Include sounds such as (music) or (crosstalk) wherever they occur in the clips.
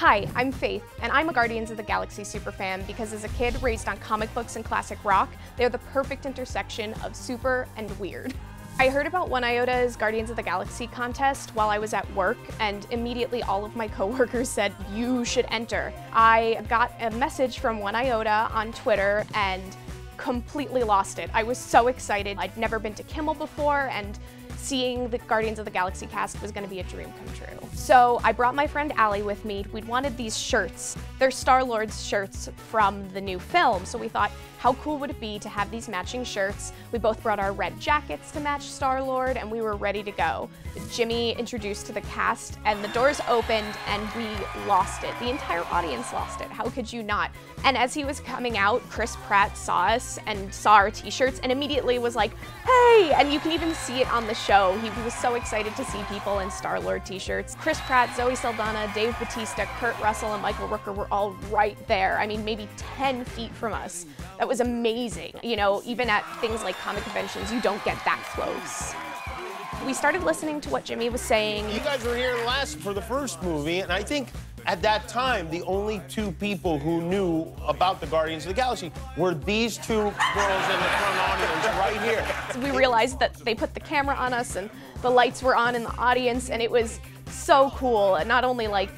Hi, I'm Faith, and I'm a Guardians of the Galaxy superfan because as a kid raised on comic books and classic rock, they're the perfect intersection of super and weird. I heard about One Iota's Guardians of the Galaxy contest while I was at work, and immediately all of my (laughs) coworkers said, you should enter. I got a message from One Iota on Twitter and completely lost it. I was so excited. I'd never been to Kimmel before, and seeing the Guardians of the Galaxy cast was gonna be a dream come true. So I brought my friend Allie with me. We'd wanted these shirts. They're Star-Lord's shirts from the new film, so we thought, how cool would it be to have these matching shirts? We both brought our red jackets to match Star-Lord, and we were ready to go. Jimmy introduced to the cast, and the doors opened, and we lost it. The entire audience lost it. How could you not? And as he was coming out, Chris Pratt saw us and saw our t-shirts and immediately was like, hey! And you can even see it on the show. He was so excited to see people in Star-Lord t-shirts. Chris Pratt, Zoe Saldana, Dave Bautista, Kurt Russell, and Michael Rooker were all right there. I mean, maybe 10 feet from us. That was amazing. You know, even at things like comic conventions, you don't get that close. We started listening to what Jimmy was saying. You guys were here last for the first movie, and I think at that time, the only two people who knew about the Guardians of the Galaxy were these two girls in the front audience right here. We realized that they put the camera on us and the lights were on in the audience, and it was so cool. And not only like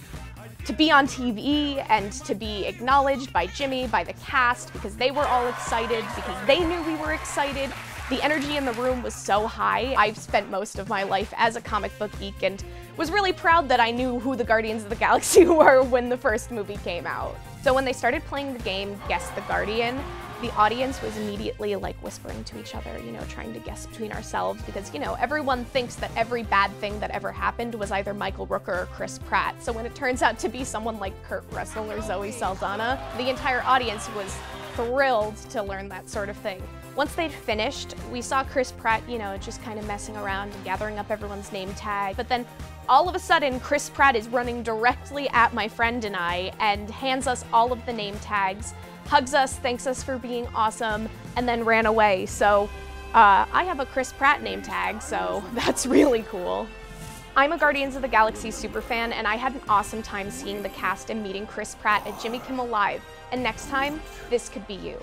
to be on TV and to be acknowledged by Jimmy, by the cast, because they were all excited, because they knew we were excited. The energy in the room was so high. I've spent most of my life as a comic book geek and was really proud that I knew who the Guardians of the Galaxy (laughs) were when the first movie came out. So when they started playing the game Guess the Guardian, the audience was immediately like whispering to each other, you know, trying to guess between ourselves because, you know, everyone thinks that every bad thing that ever happened was either Michael Rooker or Chris Pratt. So when it turns out to be someone like Kurt Russell or Zoe Saldana, the entire audience was thrilled to learn that sort of thing. Once they'd finished, we saw Chris Pratt, you know, just kind of messing around and gathering up everyone's name tag. But then all of a sudden, Chris Pratt is running directly at my friend and I and hands us all of the name tags, hugs us, thanks us for being awesome, and then ran away. So uh, I have a Chris Pratt name tag, so (laughs) that's really cool. I'm a Guardians of the Galaxy superfan, and I had an awesome time seeing the cast and meeting Chris Pratt at Jimmy Kimmel Live. And next time, this could be you.